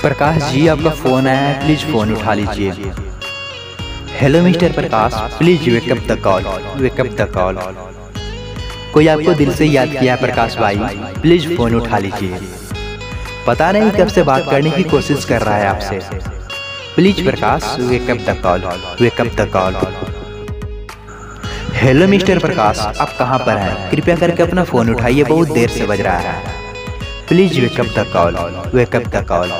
प्रकाश जी, आपका फ़ोन आया है प्लीज़ फ़ोन उठा लीजिए। Hello mister Prakash please wake up the call wake up the call कोई आपको दिल से याद किया है, प्रकाश भाई? प्लीज़ फ़ोन उठा लीजिए। पता नहीं कब से बात करने की कोशिश कर रहा है आपसे। Please Prakash wake up the call wake up the call hello mister Prakash, आप कहाँ पर हैं? कृपया करके अपना फ़ोन उठाइए, बहुत देर से बज रहा है। Please wake up the call wake up the call